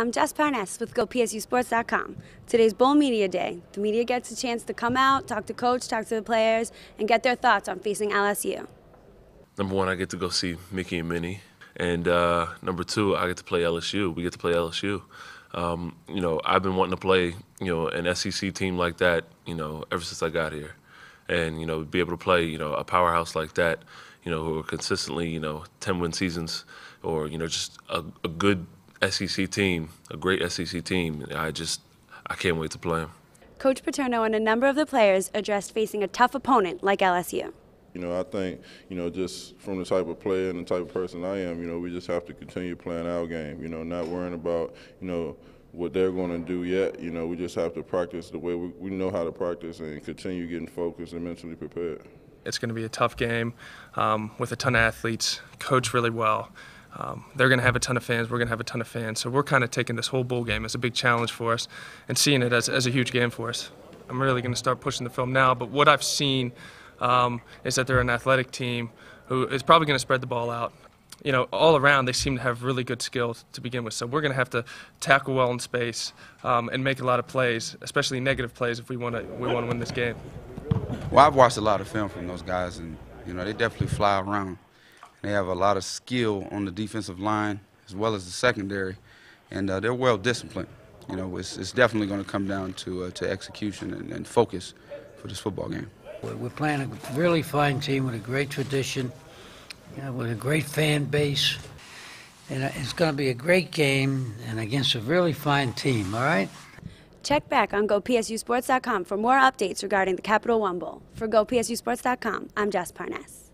I'm Jess Parness with GoPSUSports.com. Today's Bowl Media Day. The media gets a chance to come out, talk to coach, talk to the players, and get their thoughts on facing LSU. Number one, I get to go see Mickey and Minnie. And uh, number two, I get to play LSU. We get to play LSU. Um, you know, I've been wanting to play, you know, an SEC team like that, you know, ever since I got here. And, you know, be able to play, you know, a powerhouse like that, you know, who are consistently, you know, 10 win seasons or, you know, just a, a good SEC team, a great SEC team. I just, I can't wait to play them. Coach Paterno and a number of the players addressed facing a tough opponent like LSU. You know, I think, you know, just from the type of player and the type of person I am, you know, we just have to continue playing our game, you know, not worrying about, you know, what they're going to do yet. You know, we just have to practice the way we, we know how to practice and continue getting focused and mentally prepared. It's going to be a tough game um, with a ton of athletes, coach really well. Um, they're going to have a ton of fans. We're going to have a ton of fans. So we're kind of taking this whole bowl game as a big challenge for us and seeing it as, as a huge game for us. I'm really going to start pushing the film now. But what I've seen um, is that they're an athletic team who is probably going to spread the ball out. You know, all around they seem to have really good skills to begin with. So we're going to have to tackle well in space um, and make a lot of plays, especially negative plays, if we want to we want to win this game. Well, I've watched a lot of film from those guys, and you know they definitely fly around. They have a lot of skill on the defensive line as well as the secondary, and uh, they're well disciplined. You know, it's, it's definitely going to come down to uh, to execution and, and focus for this football game. We're playing a really fine team with a great tradition, you know, with a great fan base. And it's going to be a great game and against a really fine team, all right? Check back on GoPSUSports.com for more updates regarding the Capital One Bowl. For GoPSUSports.com, I'm Jess Parness.